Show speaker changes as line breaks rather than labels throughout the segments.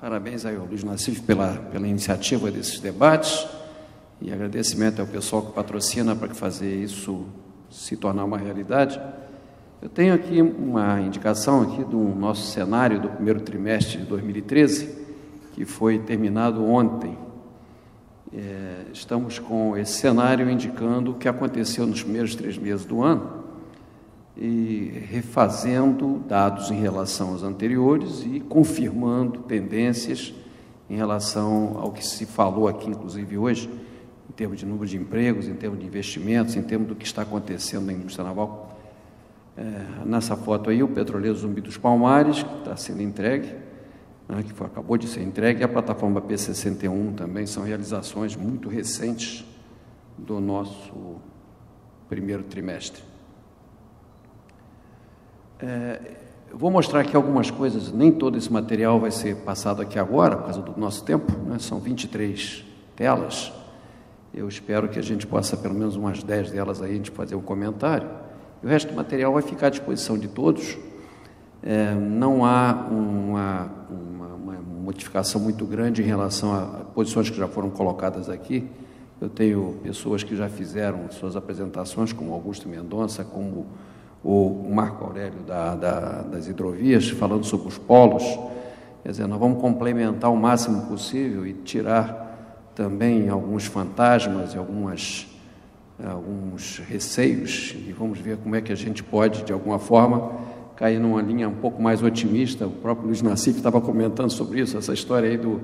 Parabéns aí ao Luiz Nassif pela, pela iniciativa desses debates e agradecimento ao pessoal que patrocina para fazer isso se tornar uma realidade. Eu tenho aqui uma indicação aqui do nosso cenário do primeiro trimestre de 2013, que foi terminado ontem. É, estamos com esse cenário indicando o que aconteceu nos primeiros três meses do ano e refazendo dados em relação aos anteriores e confirmando tendências em relação ao que se falou aqui, inclusive hoje, em termos de número de empregos, em termos de investimentos, em termos do que está acontecendo na indústria naval é, nessa foto aí, o petroleiro Zumbi dos Palmares, que está sendo entregue, né, que foi, acabou de ser entregue, e a plataforma P61 também são realizações muito recentes do nosso primeiro trimestre. É, vou mostrar aqui algumas coisas, nem todo esse material vai ser passado aqui agora, por causa do nosso tempo, né, são 23 telas. Eu espero que a gente possa, pelo menos umas 10 delas aí, a gente fazer um comentário. E o resto do material vai ficar à disposição de todos. É, não há uma, uma, uma, modificação muito grande em relação a posições que já foram colocadas aqui. Eu tenho pessoas que já fizeram suas apresentações, como Augusto Mendonça, como o Marco Aurélio da, da, das hidrovias, falando sobre os polos. Quer dizer, nós vamos complementar o máximo possível e tirar também alguns fantasmas e algumas alguns receios e vamos ver como é que a gente pode, de alguma forma, cair numa linha um pouco mais otimista. O próprio Luiz Nassif estava comentando sobre isso, essa história aí do,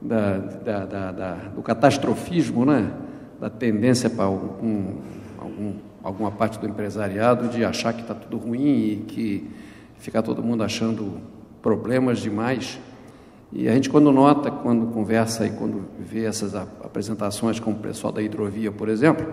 da, da, da, do catastrofismo, né? da tendência para um, algum, alguma parte do empresariado de achar que está tudo ruim e que ficar todo mundo achando problemas demais. E a gente, quando nota, quando conversa e quando vê essas apresentações com o pessoal da hidrovia, por exemplo,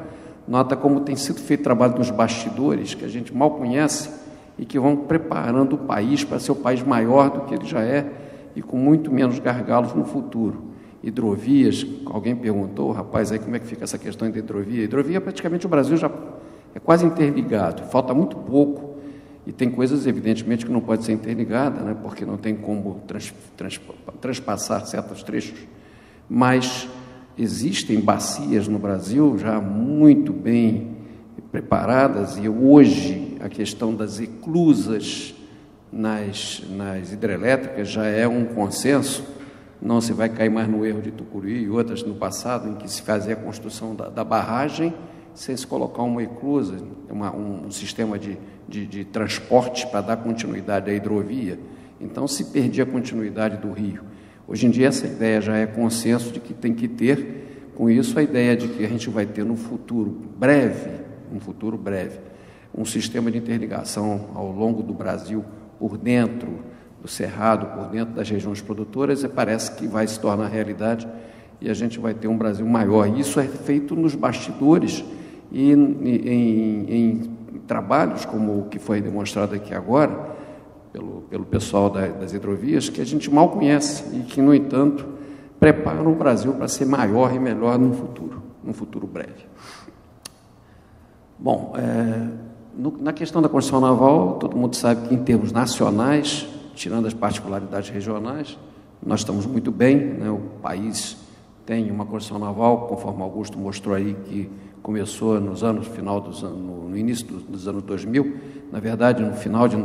nota como tem sido feito trabalho nos bastidores, que a gente mal conhece, e que vão preparando o país para ser o país maior do que ele já é e com muito menos gargalos no futuro. Hidrovias, alguém perguntou, rapaz, aí como é que fica essa questão de hidrovia? Hidrovia, praticamente, o Brasil já é quase interligado, falta muito pouco, e tem coisas, evidentemente, que não pode ser interligada, né, porque não tem como trans, trans, transpassar certos trechos, mas Existem bacias no Brasil já muito bem preparadas e hoje a questão das eclusas nas, nas hidrelétricas já é um consenso. Não se vai cair mais no erro de Tucuruí e outras no passado, em que se fazia a construção da, da barragem sem se colocar uma eclusa, uma, um, sistema de, de, de transporte para dar continuidade à hidrovia. Então se perdia a continuidade do rio. Hoje em dia, essa ideia já é consenso de que tem que ter, com isso, a ideia de que a gente vai ter no futuro breve, um futuro breve, um sistema de interligação ao longo do Brasil, por dentro do Cerrado, por dentro das regiões produtoras, e parece que vai se tornar realidade e a gente vai ter um Brasil maior. Isso é feito nos bastidores e em, em, trabalhos como o que foi demonstrado aqui agora, pelo, pelo pessoal da, das hidrovias, que a gente mal conhece e que, no entanto, preparam o Brasil para ser maior e melhor no futuro, no futuro breve. Bom, é, no, na questão da construção naval, todo mundo sabe que, em termos nacionais, tirando as particularidades regionais, nós estamos muito bem, né? o país tem uma construção naval, conforme Augusto mostrou aí, que começou nos anos, final dos anos, no, início dos, anos 2000, na verdade, no final de,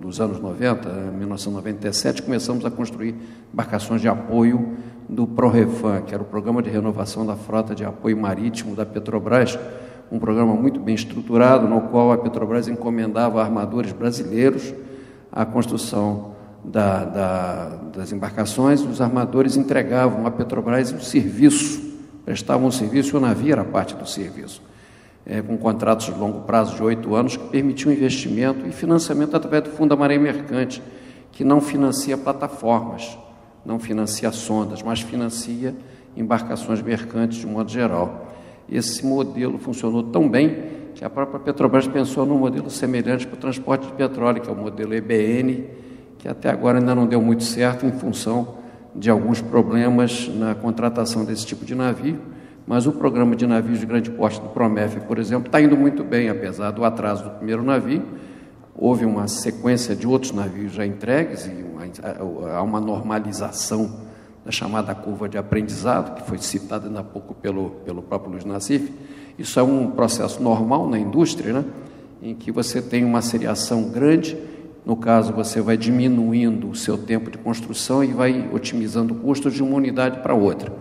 dos anos 90, 1997, começamos a construir embarcações de apoio do PROREFAN, que era o Programa de Renovação da Frota de Apoio Marítimo da Petrobras, um programa muito bem estruturado, no qual a Petrobras encomendava a armadores brasileiros a construção da, da, das embarcações, os armadores entregavam à Petrobras o serviço, prestavam o serviço e o navio era parte do serviço é, com contratos de longo prazo de oito anos, que permitiam investimento e financiamento através do Fundo da Maré Mercante, que não financia plataformas, não financia sondas, mas financia embarcações mercantes de modo geral. Esse modelo funcionou tão bem que a própria Petrobras pensou num modelo semelhante para o transporte de petróleo, que é o modelo EBN, que até agora ainda não deu muito certo em função de alguns problemas na contratação desse tipo de navio mas o programa de navios de grande porte do Promef, por exemplo, está indo muito bem, apesar do atraso do primeiro navio. houve uma sequência de outros navios já entregues e uma, há uma normalização da chamada curva de aprendizado, que foi citada ainda há pouco pelo, pelo próprio Luiz Nassif. Isso é um processo normal na indústria, né? em que você tem uma seriação grande, no caso, você vai diminuindo o seu tempo de construção e vai otimizando o custo de uma unidade para outra.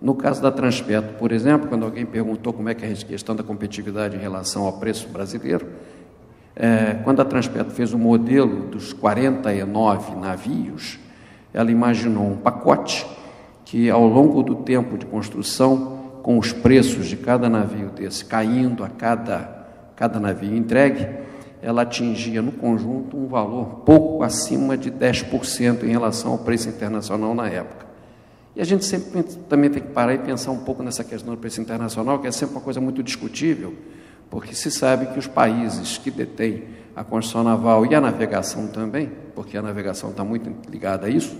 No caso da Transpeto, por exemplo, quando alguém perguntou como é que é a questão da competitividade em relação ao preço brasileiro, é, quando a Transpeto fez o modelo dos 49 navios, ela imaginou um pacote que, ao longo do tempo de construção, com os preços de cada navio desse caindo a cada, cada navio entregue, ela atingia no conjunto um valor pouco acima de 10% em relação ao preço internacional na época. E a gente sempre também tem que parar e pensar um pouco nessa questão do preço internacional, que é sempre uma coisa muito discutível, porque se sabe que os países que detêm a construção naval e a navegação também, porque a navegação está muito ligada a isso,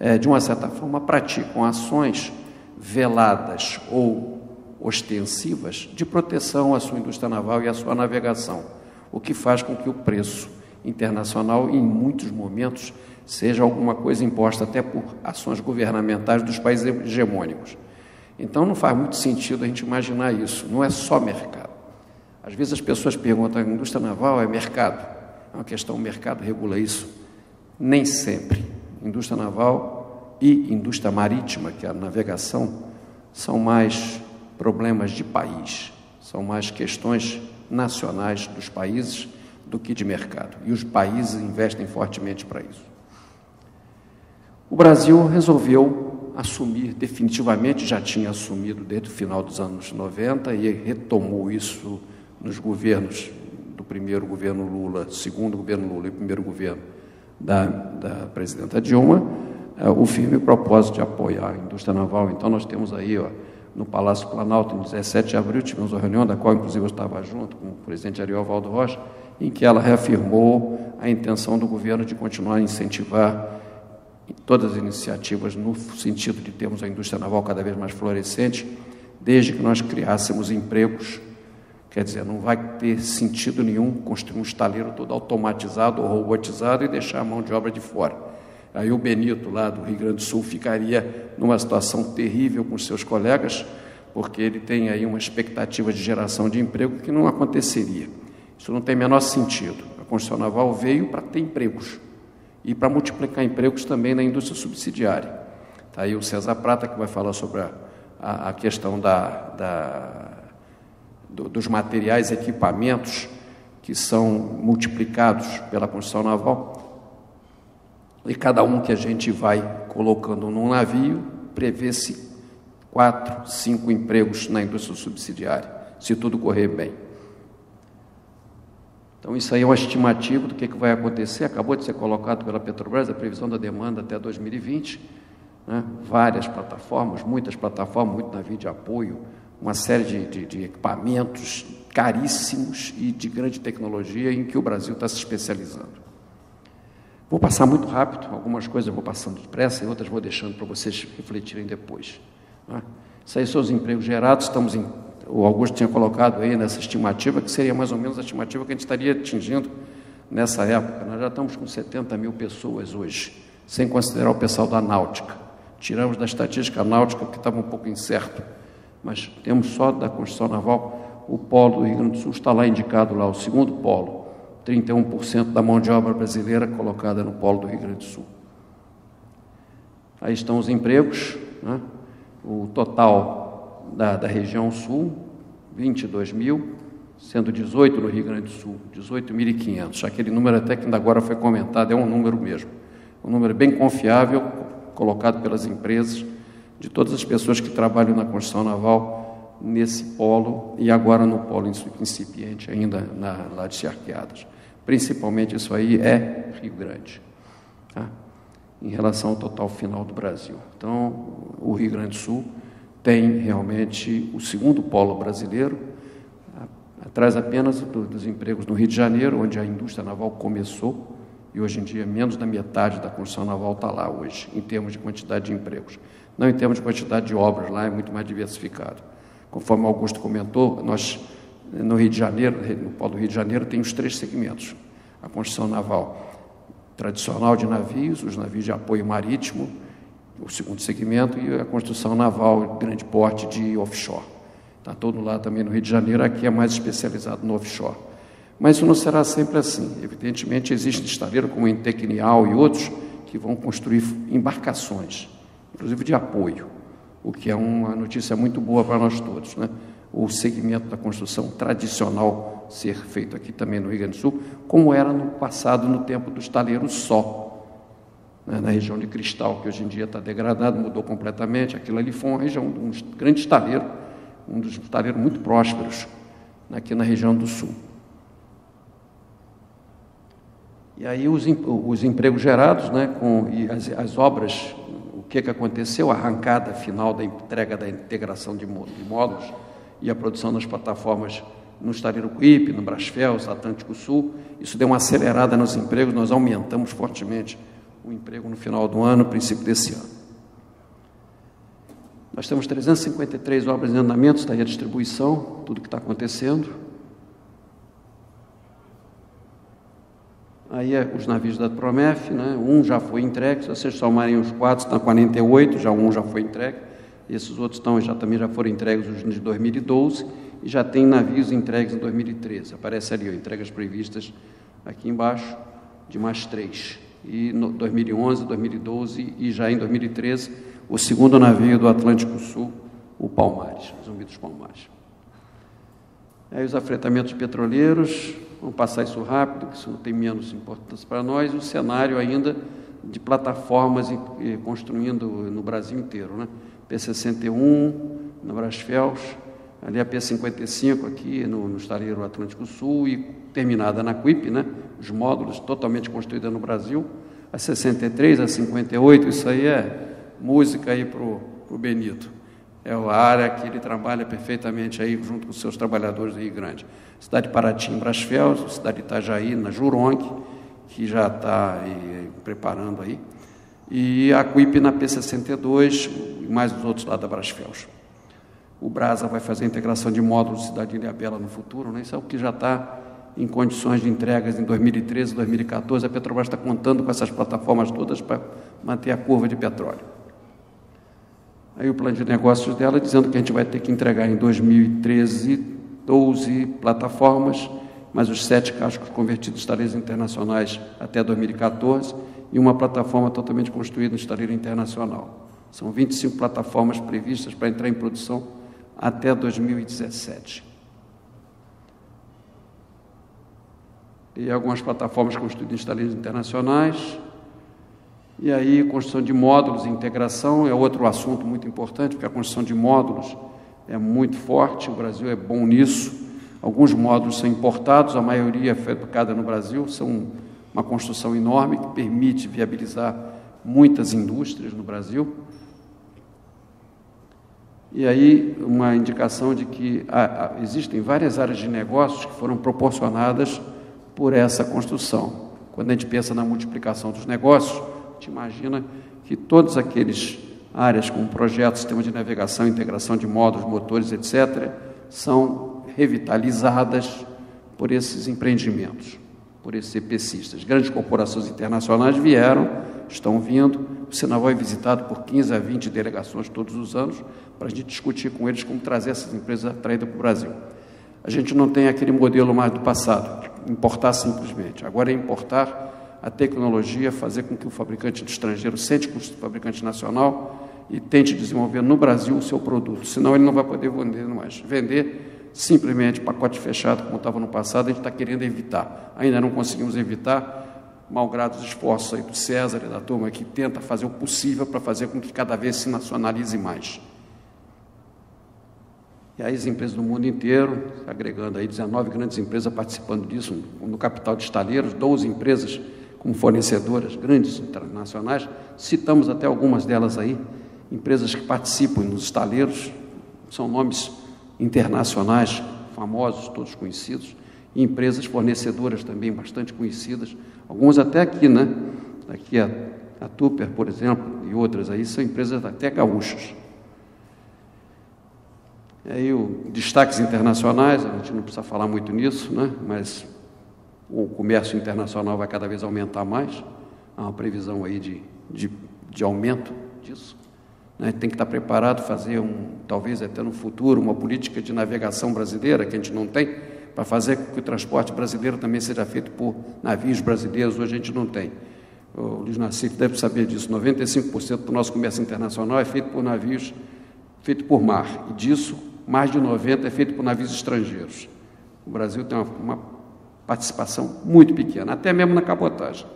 é, de uma certa forma praticam ações veladas ou ostensivas de proteção à sua indústria naval e à sua navegação, o que faz com que o preço internacional, em muitos momentos, seja alguma coisa imposta até por ações governamentais dos países hegemônicos. Então não faz muito sentido a gente imaginar isso, não é só mercado. Às vezes as pessoas perguntam, a indústria naval é mercado? É uma questão, o mercado regula isso? Nem sempre. Indústria naval e indústria marítima, que é a navegação, são mais problemas de país, são mais questões nacionais dos países do que de mercado. E os países investem fortemente para isso. O Brasil resolveu assumir definitivamente, já tinha assumido desde o final dos anos 90 e retomou isso nos governos do primeiro governo Lula, segundo governo Lula e primeiro governo da, da presidenta Dilma, é, o firme propósito de apoiar a indústria naval. Então, nós temos aí, ó, no Palácio Planalto, em 17 de abril, tivemos uma reunião, da qual, inclusive, eu estava junto com o presidente Ariel Valdo Rocha, em que ela reafirmou a intenção do governo de continuar a incentivar todas as iniciativas no sentido de termos a indústria naval cada vez mais florescente, desde que nós criássemos empregos. Quer dizer, não vai ter sentido nenhum construir um estaleiro todo automatizado ou robotizado e deixar a mão de obra de fora. Aí o Benito, lá do Rio Grande do Sul, ficaria numa situação terrível com seus colegas, porque ele tem aí uma expectativa de geração de emprego que não aconteceria. Isso não tem menor sentido. A construção naval veio para ter empregos e para multiplicar empregos também na indústria subsidiária. Está aí o César Prata, que vai falar sobre a, a, a questão da, da, do, dos materiais e equipamentos que são multiplicados pela construção naval. E cada um que a gente vai colocando num navio, prevê-se quatro, cinco empregos na indústria subsidiária, se tudo correr bem. Então, isso aí é uma estimativa do que, que vai acontecer. Acabou de ser colocado pela Petrobras a previsão da demanda até 2020. Né? Várias plataformas, muitas plataformas, muito navio de apoio, uma série de, de, de equipamentos caríssimos e de grande tecnologia em que o Brasil está se especializando. Vou passar muito rápido, algumas coisas eu vou passando depressa e outras vou deixando para vocês refletirem depois. Né? Isso aí são os empregos gerados, estamos em o Augusto tinha colocado aí nessa estimativa, que seria mais ou menos a estimativa que a gente estaria atingindo nessa época. Nós já estamos com 70 mil pessoas hoje, sem considerar o pessoal da náutica. Tiramos da estatística náutica, porque estava um pouco incerto, mas temos só da construção naval, o polo do Rio Grande do Sul está lá indicado, lá, o segundo polo, 31% da mão de obra brasileira colocada no polo do Rio Grande do Sul. Aí estão os empregos, né? o total da, da região sul, 22 mil, sendo 18 no Rio Grande do Sul, 18.500. Aquele número até que ainda agora foi comentado, é um número mesmo. Um número bem confiável, colocado pelas empresas, de todas as pessoas que trabalham na construção naval nesse polo e agora no polo incipiente ainda na, lá de Charqueadas. Principalmente isso aí é Rio Grande, tá? em relação ao total final do Brasil. Então, o Rio Grande do Sul tem realmente o segundo polo brasileiro, atrás apenas do, dos empregos no Rio de Janeiro, onde a indústria naval começou, e hoje em dia menos da metade da construção naval está lá hoje, em termos de quantidade de empregos. Não em termos de quantidade de obras, lá é muito mais diversificado. Conforme Augusto comentou, nós no Rio de Janeiro, no polo do Rio de Janeiro, tem os três segmentos. A construção naval tradicional de navios, os navios de apoio marítimo, o segundo segmento, e a construção naval de grande porte de offshore. Está todo lá também no Rio de Janeiro, aqui é mais especializado no offshore. Mas isso não será sempre assim. Evidentemente, existe estaleiro como em Tecnial e outros que vão construir embarcações, inclusive de apoio, o que é uma notícia muito boa para nós todos. Né? O segmento da construção tradicional ser feito aqui também no Rio Grande do Sul, como era no passado, no tempo do estaleiro só, né? na região de Cristal, que hoje em dia está degradado, mudou completamente. Aquilo ali foi uma região, um grande estaleiro, um dos estaleiros muito prósperos aqui na região do Sul. E aí os, os empregos gerados, né, com, e as, as obras, que, que aconteceu? A arrancada final da entrega da integração de, módulos e a produção das plataformas no Estaleiro Cuípe, no Brasfels, Atlântico Sul. Isso deu uma acelerada nos empregos, nós aumentamos fortemente o emprego no final do ano, no princípio desse ano. Nós temos 353 obras em andamento, está aí a distribuição, tudo que está acontecendo. Aí é os navios da Promef, né? um já foi entregue, se vocês somarem os quatro, estão 48, já um já foi entregue, esses outros estão, já, também já foram entregues os de 2012 e já tem navios entregues em 2013. Aparece ali, ó, entregas previstas aqui embaixo, de mais três. E no 2011, 2012 e já em 2013, o segundo navio do Atlântico Sul, o Palmares, Zumbi dos Palmares. Aí os afretamentos petroleiros, vamos passar isso rápido, que isso tem menos importância para nós, o cenário ainda de plataformas construindo no Brasil inteiro, né? P61 no Brasfels, ali a P55 aqui no, no Estaleiro Atlântico Sul e terminada na CUIP, né? Os módulos totalmente construídos no Brasil, a 63, a 58, isso aí é música aí para o Benito é a área que ele trabalha perfeitamente aí junto com seus trabalhadores do Rio Grande. Cidade de Paraty, em cidade de Itajaí, na Juronque, que já está preparando aí, e a CUIP na P62 e mais os outros lá da Brasfels. O Brasa vai fazer a integração de módulos de Cidade de Ilhabela no futuro, né? isso é o que já está em condições de entregas em 2013, 2014. A Petrobras está contando com essas plataformas todas para manter a curva de petróleo. Aí o plano de negócios dela dizendo que a gente vai ter que entregar em 2013 12 plataformas, mais os sete cascos convertidos em estaleiros internacionais até 2014 e uma plataforma totalmente construída em estaleiro internacional. São 25 plataformas previstas para entrar em produção até 2017. E algumas plataformas construídas em estaleiros internacionais, e aí, construção de módulos e integração é outro assunto muito importante, porque a construção de módulos é muito forte, o Brasil é bom nisso. Alguns módulos são importados, a maioria é fabricada no Brasil, são uma construção enorme que permite viabilizar muitas indústrias no Brasil. E aí, uma indicação de que há, existem várias áreas de negócios que foram proporcionadas por essa construção. Quando a gente pensa na multiplicação dos negócios, gente imagina que todas aqueles áreas como projetos, sistema de navegação, integração de módulos, motores, etc., são revitalizadas por esses empreendimentos, por esses EPCistas. Grandes corporações internacionais vieram, estão vindo, o Senaval é visitado por 15 a 20 delegações todos os anos, para a gente discutir com eles como trazer essas empresas atraídas para o Brasil. A gente não tem aquele modelo mais do passado, importar simplesmente. Agora é importar a tecnologia, fazer com que o fabricante estrangeiro sente com o fabricante nacional e tente desenvolver no Brasil o seu produto, senão ele não vai poder vender mais. Vender simplesmente pacote fechado, como estava no passado, a gente está querendo evitar. Ainda não conseguimos evitar, malgrado os esforços aí do César e da turma que tenta fazer o possível para fazer com que cada vez se nacionalize mais. E aí as empresas do mundo inteiro, agregando aí 19 grandes empresas participando disso, no capital de estaleiros, 12 empresas como fornecedoras grandes internacionais, citamos até algumas delas aí, empresas que participam nos estaleiros, são nomes internacionais famosos, todos conhecidos, e empresas fornecedoras também bastante conhecidas, algumas até aqui, né? Aqui a, a Tupper, por exemplo, e outras aí, são empresas até gaúchas. E aí, o, destaques internacionais, a gente não precisa falar muito nisso, né? mas o comércio internacional vai cada vez aumentar mais, há uma previsão aí de, de, de aumento disso. Né? Tem que estar preparado, fazer um, talvez até no futuro, uma política de navegação brasileira, que a gente não tem, para fazer com que o transporte brasileiro também seja feito por navios brasileiros, hoje a gente não tem. O Luiz Nassif deve saber disso, 95% do nosso comércio internacional é feito por navios, feito por mar, e disso, mais de 90% é feito por navios estrangeiros. O Brasil tem uma, uma participação muito pequena, até mesmo na cabotagem,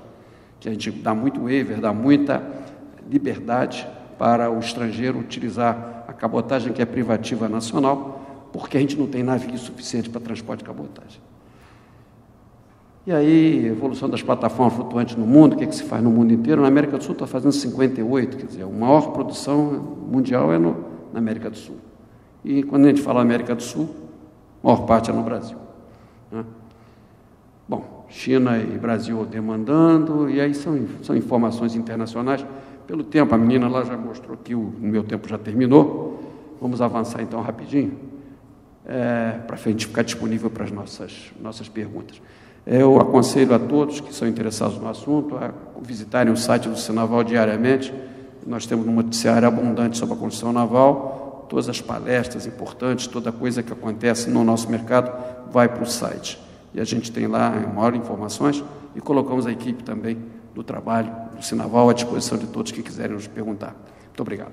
que a gente dá muito waiver, dá muita liberdade para o estrangeiro utilizar a cabotagem que é privativa nacional, porque a gente não tem navio suficiente para transporte de cabotagem. E aí, evolução das plataformas flutuantes no mundo, o que, é que se faz no mundo inteiro? Na América do Sul está fazendo 58, quer dizer, a maior produção mundial é no, na América do Sul. E quando a gente fala América do Sul, a maior parte é no Brasil. Né? China e Brasil demandando, e aí são, são informações internacionais. Pelo tempo, a menina lá já mostrou que o, meu tempo já terminou. Vamos avançar então rapidinho, é, para a gente ficar disponível para as nossas, nossas perguntas. Eu aconselho a todos que são interessados no assunto a visitarem o site do Sinaval diariamente. Nós temos um noticiário abundante sobre a construção naval, todas as palestras importantes, toda coisa que acontece no nosso mercado vai para o site. E a gente tem lá maiores informações e colocamos a equipe também do trabalho do Sinaval à disposição de todos que quiserem nos perguntar. Muito obrigado.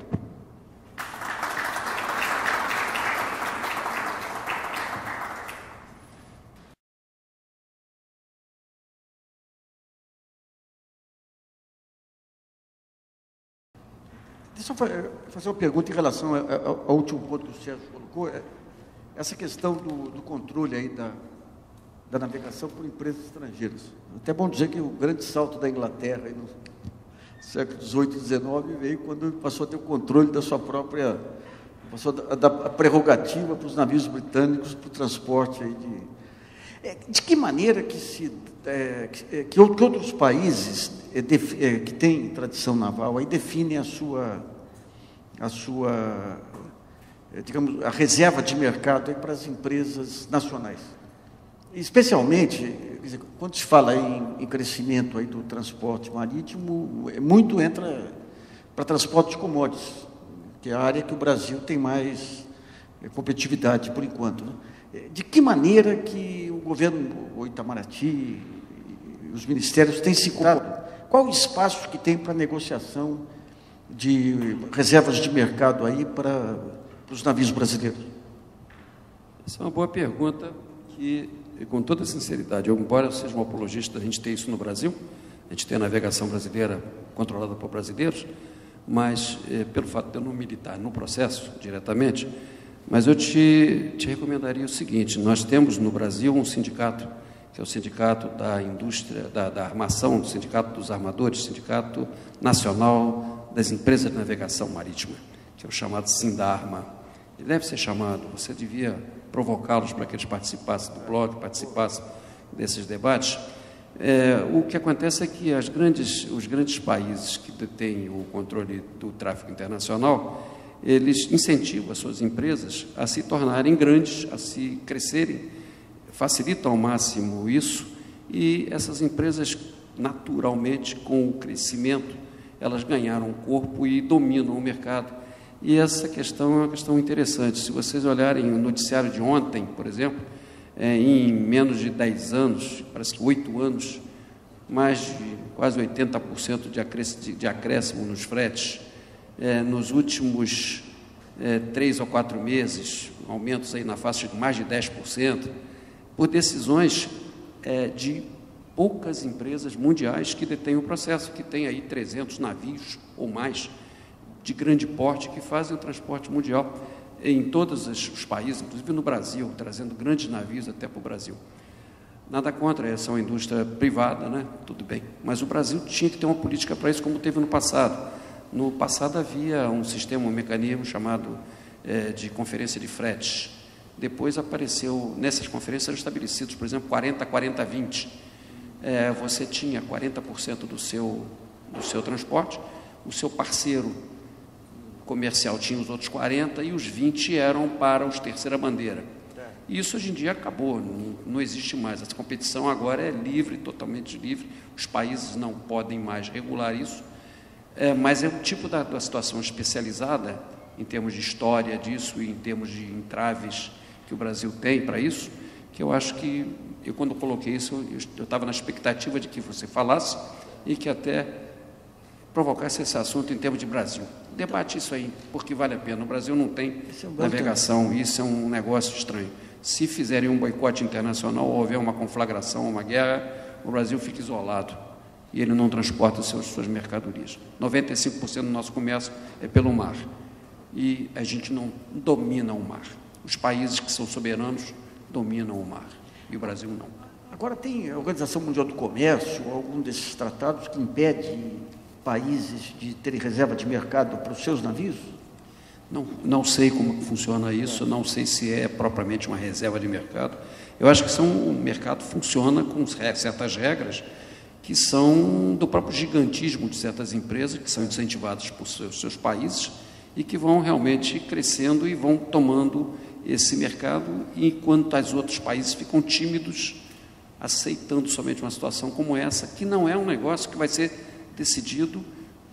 Deixa eu fazer uma pergunta em relação ao, último ponto que o Sérgio colocou. É essa questão do, do controle aí da, da navegação por empresas estrangeiras. Até bom dizer que o grande salto da Inglaterra no século XVIII e XIX veio quando passou a ter o controle da sua própria, passou a dar a prerrogativa para os navios britânicos para o transporte aí de. É, de que maneira que se é, que, é, que, outros países que têm tradição naval aí definem a sua a sua digamos a reserva de mercado para as empresas nacionais? Especialmente, quando se fala em, em, crescimento aí do transporte marítimo, é, muito entra para transporte de commodities, que é a área que o Brasil tem mais é, competitividade por enquanto. Né? É, de que maneira que o governo, o Itamaraty, os ministérios têm se comportado? Qual o espaço que tem para negociação de reservas de mercado aí para, para os navios brasileiros?
Essa é uma boa pergunta que e com toda sinceridade, eu, embora eu seja um apologista da gente ter isso no Brasil, a gente tem a navegação brasileira controlada por brasileiros, mas é, pelo fato de eu não militar no processo diretamente, mas eu te, te recomendaria o seguinte: nós temos no Brasil um sindicato, que é o Sindicato da Indústria, da, da Armação, Sindicato dos Armadores, Sindicato Nacional das Empresas de Navegação Marítima, que é o chamado Sindarma. Ele deve ser chamado, você devia provocá-los para que eles participassem do blog, participassem desses debates. É, o que acontece é que grandes, os grandes países que detêm o controle do tráfego internacional, eles incentivam as suas empresas a se tornarem grandes, a se crescerem, facilitam ao máximo isso, e essas empresas, naturalmente, com o crescimento, elas ganharam corpo e dominam o mercado e essa questão é uma questão interessante. Se vocês olharem o noticiário de ontem, por exemplo, é, em menos de 10 anos, parece que 8 anos, mais de quase 80% de acréscimo, de acréscimo nos fretes. É, nos últimos é, três ou quatro meses, aumentos aí na faixa de mais de 10%, por decisões é, de poucas empresas mundiais que detêm o processo, que tem aí 300 navios ou mais de grande porte que fazem o transporte mundial em todos os países, inclusive no Brasil, trazendo grandes navios até para o Brasil. Nada contra, essa é uma indústria privada, né? tudo bem. Mas o Brasil tinha que ter uma política para isso, como teve no passado. No passado havia um sistema, um mecanismo chamado é, de conferência de fretes. Depois apareceu, nessas conferências eram estabelecidos, por exemplo, 40, 40, 20. É, você tinha 40% do seu, do seu transporte, o seu parceiro comercial tinha os outros 40 e os 20 eram para os terceira bandeira. E isso hoje em dia acabou, não, não existe mais. Essa competição agora é livre, totalmente livre. Os países não podem mais regular isso. É, mas é o tipo da, da situação especializada, em termos de história disso e em termos de entraves que o Brasil tem para isso, que eu acho que, eu quando coloquei isso, eu estava na expectativa de que você falasse e que até provocasse esse assunto em termos de Brasil. Debate isso aí, porque vale a pena. O Brasil não tem é um navegação, tempo. isso é um negócio estranho. Se fizerem um boicote internacional ou houver uma conflagração, uma guerra, o Brasil fica isolado e ele não transporta seus, suas mercadorias. 95% do nosso comércio é pelo mar e a gente não domina o mar. Os países que são soberanos dominam o mar e o Brasil não.
Agora, tem a Organização Mundial do Comércio, algum desses tratados que impede países de terem reserva de mercado para os seus navios?
Não, não sei como funciona isso, não sei se é propriamente uma reserva de mercado. Eu acho que são, o mercado funciona com certas regras que são do próprio gigantismo de certas empresas, que são incentivadas por seus, seus países e que vão realmente crescendo e vão tomando esse mercado, enquanto os outros países ficam tímidos, aceitando somente uma situação como essa, que não é um negócio que vai ser decidido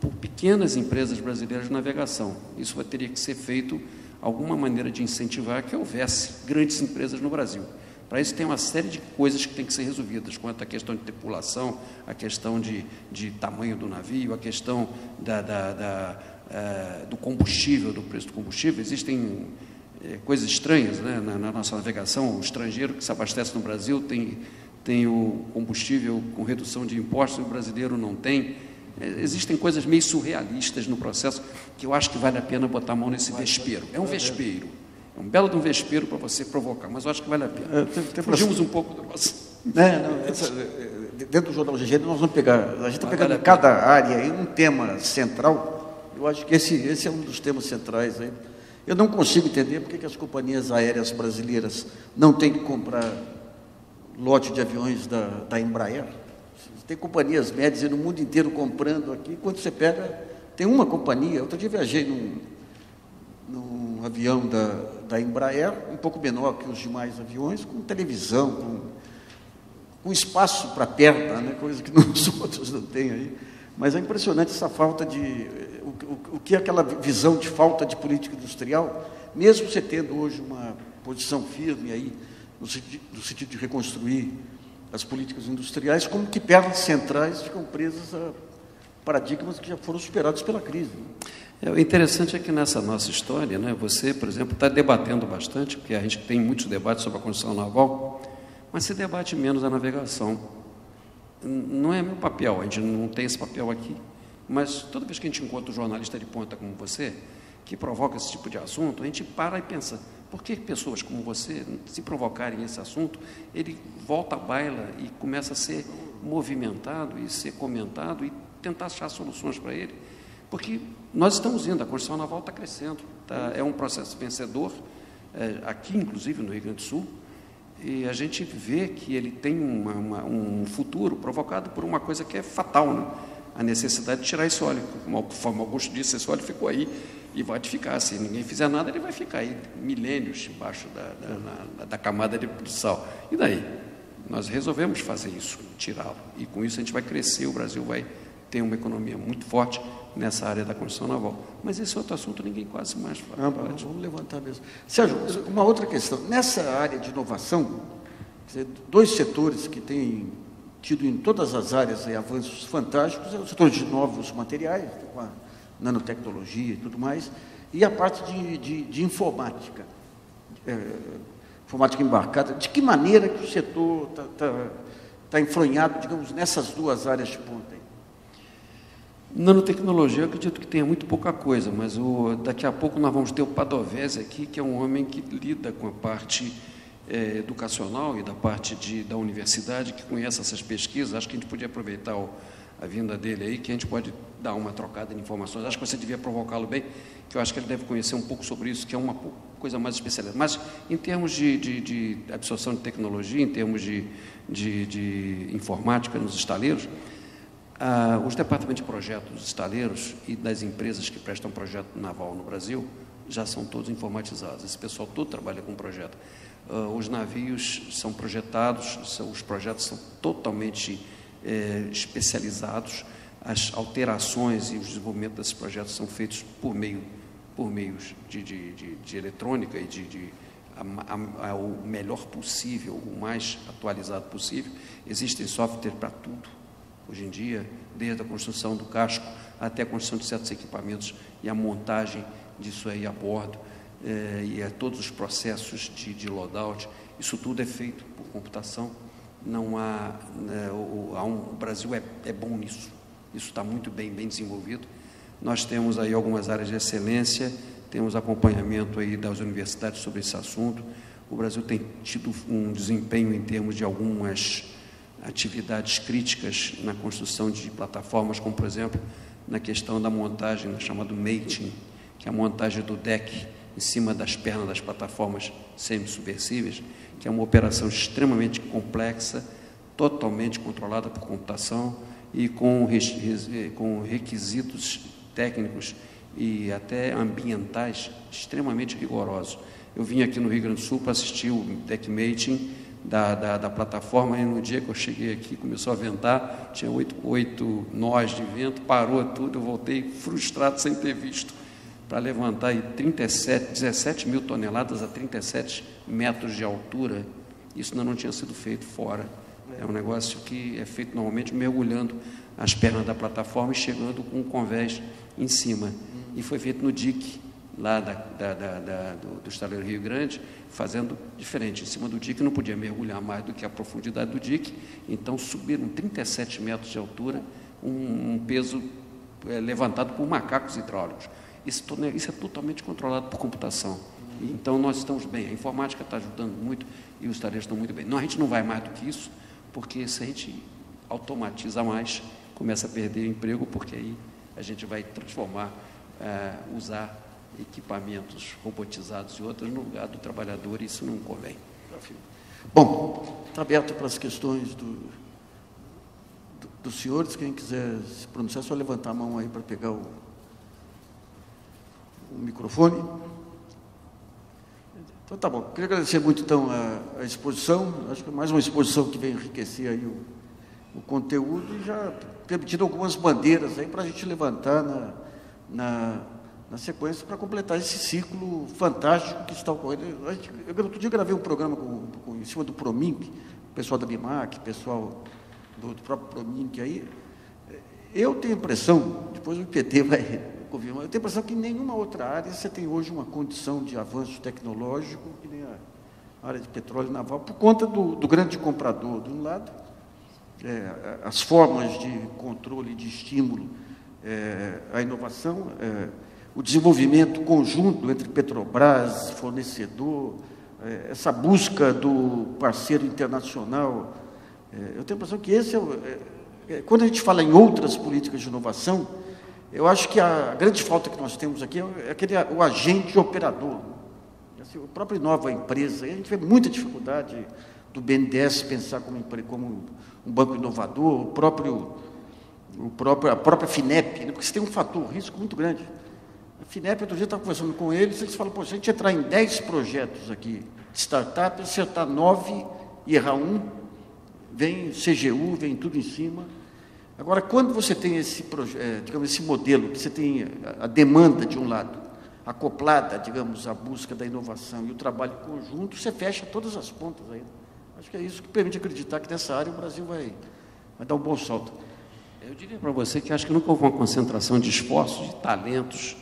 por pequenas empresas brasileiras de navegação. Isso teria que ser feito alguma maneira de incentivar que houvesse grandes empresas no Brasil. Para isso tem uma série de coisas que têm que ser resolvidas, quanto à questão de tripulação, a questão de, de tamanho do navio, a questão da, da, da uh, do combustível, do preço do combustível. Existem uh, coisas estranhas né, na, na, nossa navegação. O estrangeiro que se abastece no Brasil tem, tem o combustível com redução de impostos, o brasileiro não tem. Uh, existem coisas meio surrealistas no processo que eu acho que vale a pena botar a mão nesse vespeiro. É um vespeiro é um belo de um vespeiro para você provocar, mas eu acho que vale a pena. É, tem, tem Fugimos um pouco do nosso.
É, não, essa, é, dentro do Jornal GG nós vamos pegar, a gente está pegando vale cada área aí um tema central. Eu acho que esse, esse é um dos temas centrais aí. Eu não consigo entender por que as companhias aéreas brasileiras não têm que comprar lote de aviões da, da Embraer. Tem companhias médias no mundo inteiro comprando aqui. Quando você pega, tem uma companhia. Outro dia viajei num, num avião da, da Embraer, um pouco menor que os demais aviões, com televisão, com, com espaço para perna, né, coisa que os outros não têm aí. Mas é impressionante essa falta de. O, o, o que é aquela visão de falta de política industrial, mesmo você tendo hoje uma posição firme aí, no sentido, no sentido de reconstruir as políticas industriais, como que pernas centrais ficam presas a paradigmas que já foram superados pela crise. Né?
É, o interessante é que nessa nossa história, né, você, por exemplo, está debatendo bastante, porque a gente tem muitos debates sobre a construção naval, mas se debate menos a navegação. Não é meu papel, a gente não tem esse papel aqui, mas toda vez que a gente encontra um jornalista de ponta como você, que provoca esse tipo de assunto, a gente para e pensa, por que pessoas como você, se provocarem esse assunto, ele volta à baila e começa a ser movimentado e ser comentado e tentar achar soluções para ele. Porque nós estamos indo, a construção naval está crescendo, tá, é um processo vencedor, é, aqui inclusive no Rio Grande do Sul, e a gente vê que ele tem uma, uma, um futuro provocado por uma coisa que é fatal, né? a necessidade de tirar esse óleo. Como Augusto disse, esse óleo ficou aí e vai ficar. Se ninguém fizer nada, ele vai ficar aí milênios embaixo da, da, na, da camada de sal. E daí? Nós resolvemos fazer isso, tirá-lo. E com isso a gente vai crescer, o Brasil vai ter uma economia muito forte nessa área da construção naval. Mas esse outro assunto ninguém quase mais fala.
Ah, vamos levantar mesmo. Sérgio, uma outra questão. Nessa área de inovação, dois setores que têm tido em todas as áreas avanços fantásticos é o setor de novos materiais, com a nanotecnologia e tudo mais, e a parte de, de, de informática, é, informática embarcada. De que maneira que o setor está tá, tá enfronhado, digamos, nessas duas áreas de ponta?
Nanotecnologia, eu acredito que tenha muito pouca coisa, mas o, daqui a pouco nós vamos ter o Padovese aqui, que é um homem que lida com a parte é, educacional e da parte de, da universidade, que conhece essas pesquisas. Acho que a gente podia aproveitar o, a vinda dele aí, que a gente pode dar uma trocada de informações. Acho que você devia provocá-lo bem, que eu acho que ele deve conhecer um pouco sobre isso, que é uma coisa mais especializada. Mas, em termos de, de, de absorção de tecnologia, em termos de, de, de informática nos estaleiros, ah, os departamentos de projetos dos estaleiros e das empresas que prestam projeto naval no Brasil já são todos informatizados. Esse pessoal todo trabalha com projeto. Uh, os navios são projetados, são, os projetos são totalmente é, especializados, as alterações e o desenvolvimento desses projetos são feitos por meio por meios de, de, de, de eletrônica e de, de a, a, a, o melhor possível, o mais atualizado possível. Existem software para tudo hoje em dia, desde a construção do casco até a construção de certos equipamentos e a montagem disso aí a bordo, é, e a todos os processos de, de loadout, isso tudo é feito por computação. Não há, né, o, um, o Brasil é, é bom nisso, isso está muito bem, bem desenvolvido. Nós temos aí algumas áreas de excelência, temos acompanhamento aí das universidades sobre esse assunto. O Brasil tem tido um desempenho em termos de algumas atividades críticas na construção de plataformas, como por exemplo na questão da montagem, chamado mating, que é a montagem do deck em cima das pernas das plataformas semi-subversíveis, que é uma operação extremamente complexa, totalmente controlada por computação e com, com requisitos técnicos e até ambientais extremamente rigorosos. Eu vim aqui no Rio Grande do Sul para assistir o deckmating da, da, da, plataforma, e no dia que eu cheguei aqui, começou a ventar, tinha oito, oito nós de vento, parou tudo, eu voltei frustrado sem ter visto, para levantar aí 37, 17 mil toneladas a 37 metros de altura, isso ainda não tinha sido feito fora. É um negócio que é feito normalmente mergulhando as pernas da plataforma e chegando com um convés em cima. E foi feito no dique, lá da, da, da, do, do estaleiro Rio Grande, fazendo diferente. Em cima do dique não podia mergulhar mais do que a profundidade do dique, então subiram 37 metros de altura, um, um peso é, levantado por macacos hidráulicos. Isso, isso é totalmente controlado por computação. Então nós estamos bem, a informática está ajudando muito e os estaleiros estão muito bem. Não, a gente não vai mais do que isso, porque se a gente automatiza mais, começa a perder emprego, porque aí a gente vai transformar, é, usar equipamentos robotizados e outros no lugar do trabalhador, isso não convém.
Bom, está aberto para as questões do, do, dos senhores, quem quiser se pronunciar, é só levantar a mão aí para pegar o, o microfone. Então tá bom. Queria agradecer muito então a, a, exposição. Acho que é mais uma exposição que vem enriquecer aí o, o conteúdo e já permitindo algumas bandeiras aí para a gente levantar na, na na sequência para completar esse ciclo fantástico que está ocorrendo. Eu, outro dia gravei um programa com, com, em cima do Prominc, o pessoal da BIMAC, pessoal do, do, próprio Prominc aí. Eu tenho a impressão, depois o PT vai confirmar, eu tenho a impressão que em nenhuma outra área você tem hoje uma condição de avanço tecnológico, que nem a área de petróleo naval, por conta do, do grande comprador, de um lado, é, as formas de controle, de estímulo é, à inovação. É, o desenvolvimento conjunto entre Petrobras, fornecedor, eh, essa busca do parceiro internacional. Eh, eu tenho a impressão que esse é, é, quando a gente fala em outras políticas de inovação, eu acho que a grande falta que nós temos aqui é aquele o agente operador. Assim, o próprio nova empresa, a gente vê muita dificuldade do BNDES pensar como, como um banco inovador, o próprio, o próprio, a própria FINEP, né? porque você tem um fator risco muito grande. A FINEP, outro dia, estava conversando com eles, eles falam, pô, se a gente entrar em 10 projetos aqui de startup, acertar 9 e errar um, vem CGU, vem tudo em cima. Agora, quando você tem esse, é, digamos, esse modelo, que você tem a demanda de um lado, acoplada, digamos, à busca da inovação e o trabalho conjunto, você fecha todas as pontas aí. Acho que é isso que permite acreditar que nessa área o Brasil vai, vai dar um bom salto.
Eu diria para você que acho que nunca houve uma concentração de esforços, de talentos,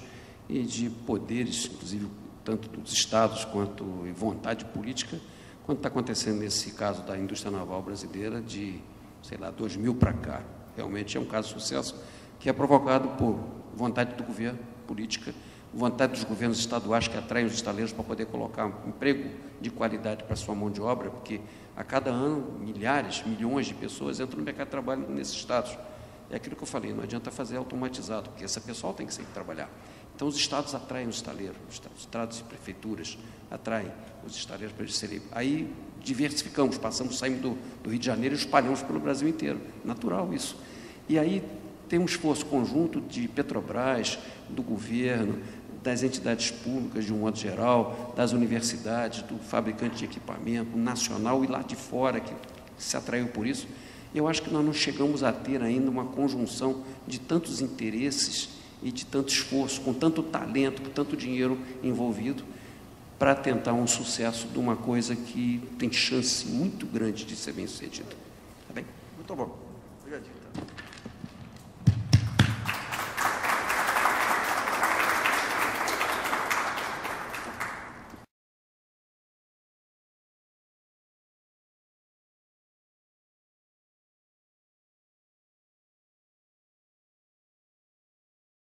e de poderes, inclusive tanto dos estados quanto e vontade política, quanto está acontecendo nesse caso da indústria naval brasileira de, sei lá, 2000 para cá. Realmente é um caso de sucesso que é provocado por vontade do governo, política, vontade dos governos estaduais que atraem os estaleiros para poder colocar emprego de qualidade para sua mão de obra, porque a cada ano milhares, milhões de pessoas entram no mercado de trabalho nesses estados. É aquilo que eu falei, não adianta fazer automatizado, porque essa pessoal tem que sair trabalhar. Então, os estados atraem os estaleiros, os estados e prefeituras atraem os estaleiros para eles serem. Aí diversificamos, passamos, saímos do, do Rio de Janeiro e espalhamos pelo Brasil inteiro. Natural isso. E aí tem um esforço conjunto de Petrobras, do governo, das entidades públicas de um modo geral, das universidades, do fabricante de equipamento nacional e lá de fora que se atraiu por isso. Eu acho que nós não chegamos a ter ainda uma conjunção de tantos interesses e de tanto esforço, com tanto talento, com tanto dinheiro envolvido, para tentar um sucesso de uma coisa que tem chance muito grande de ser bem sucedida. Tá bem?
Muito bom.